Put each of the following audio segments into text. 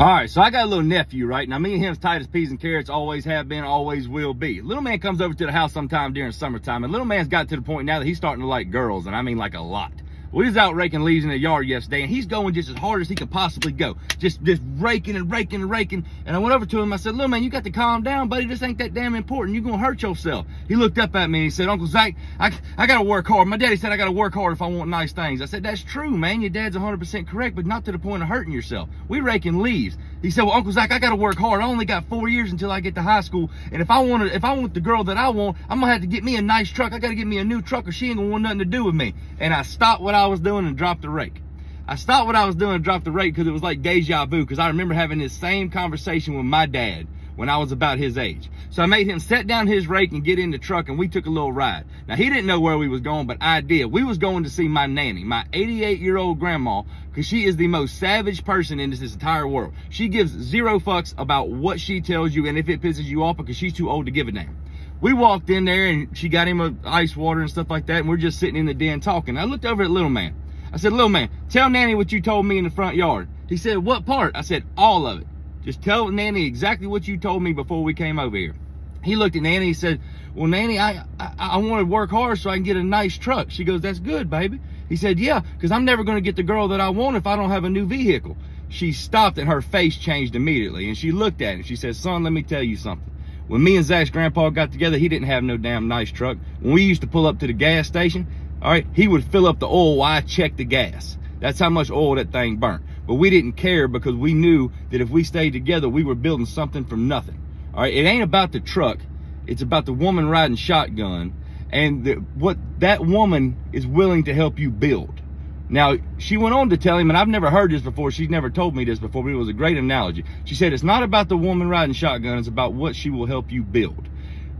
All right, so I got a little nephew, right? Now, me and him's tight as peas and carrots, always have been, always will be. Little man comes over to the house sometime during summertime, and little man's got to the point now that he's starting to like girls, and I mean like a lot. We was out raking leaves in the yard yesterday, and he's going just as hard as he could possibly go. Just just raking and raking and raking. And I went over to him, I said, little man, you got to calm down, buddy. This ain't that damn important. You're going to hurt yourself. He looked up at me and he said, Uncle Zach, I, I got to work hard. My daddy said I got to work hard if I want nice things. I said, that's true, man. Your dad's 100% correct, but not to the point of hurting yourself. We raking leaves. He said, well, Uncle Zach, I got to work hard. I only got four years until I get to high school. And if I want to, if I want the girl that I want, I'm going to have to get me a nice truck. I got to get me a new truck or she ain't going to want nothing to do with me. And I stopped what I was doing and dropped the rake. I stopped what I was doing and dropped the rake because it was like deja vu because I remember having this same conversation with my dad when I was about his age. So I made him set down his rake and get in the truck and we took a little ride. Now he didn't know where we was going, but I did. We was going to see my nanny, my 88 year old grandma, because she is the most savage person in this, entire world. She gives zero fucks about what she tells you and if it pisses you off because she's too old to give a damn. We walked in there and she got him a ice water and stuff like that. And we're just sitting in the den talking. I looked over at little man. I said, little man, tell Nanny what you told me in the front yard. He said, what part? I said, all of it. Just tell Nanny exactly what you told me before we came over here. He looked at Nanny and said, well, Nanny, I, I, I want to work hard so I can get a nice truck. She goes, that's good, baby. He said, yeah, because I'm never going to get the girl that I want if I don't have a new vehicle. She stopped and her face changed immediately. And she looked at him. She said, son, let me tell you something. When me and Zach's grandpa got together, he didn't have no damn nice truck. When we used to pull up to the gas station, all right, he would fill up the oil while I checked the gas. That's how much oil that thing burnt. But we didn't care because we knew that if we stayed together, we were building something from nothing. All right, it ain't about the truck. It's about the woman riding shotgun and the, what that woman is willing to help you build. Now, she went on to tell him, and I've never heard this before. She's never told me this before, but it was a great analogy. She said, it's not about the woman riding shotgun. It's about what she will help you build.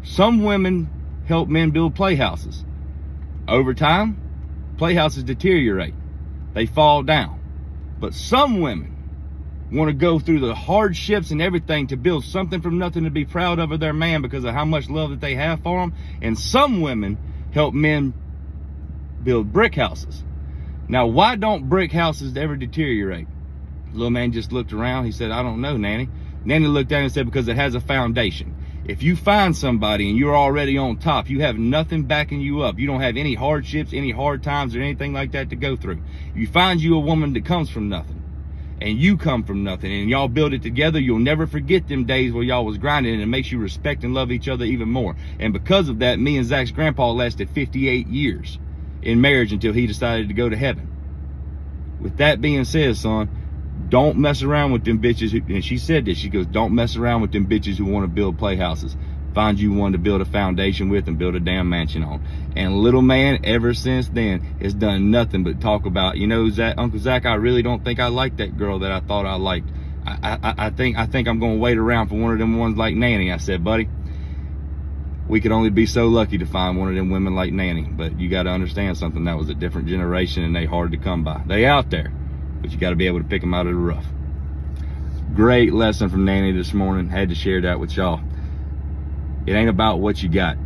Some women help men build playhouses. Over time, playhouses deteriorate. They fall down. But some women want to go through the hardships and everything to build something from nothing to be proud of their man because of how much love that they have for him. And some women help men build brick houses. Now, why don't brick houses ever deteriorate? The little man just looked around. He said, I don't know, Nanny. Nanny looked down and said, because it has a foundation. If you find somebody and you're already on top, you have nothing backing you up. You don't have any hardships, any hard times or anything like that to go through. You find you a woman that comes from nothing and you come from nothing and y'all build it together, you'll never forget them days where y'all was grinding and it makes you respect and love each other even more. And because of that, me and Zach's grandpa lasted 58 years in marriage until he decided to go to heaven. With that being said, son, don't mess around with them bitches. Who, and she said this. She goes, don't mess around with them bitches who want to build playhouses. Find you one to build a foundation with and build a damn mansion on. And little man, ever since then, has done nothing but talk about, you know, Zach, Uncle Zach, I really don't think I like that girl that I thought I liked. I, I, I think I think I'm gonna wait around for one of them ones like Nanny. I said, buddy, we could only be so lucky to find one of them women like Nanny. But you got to understand something. That was a different generation and they hard to come by. They out there, but you got to be able to pick them out of the rough. Great lesson from Nanny this morning. Had to share that with y'all. It ain't about what you got.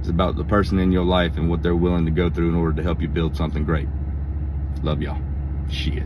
It's about the person in your life and what they're willing to go through in order to help you build something great. Love y'all. Shit.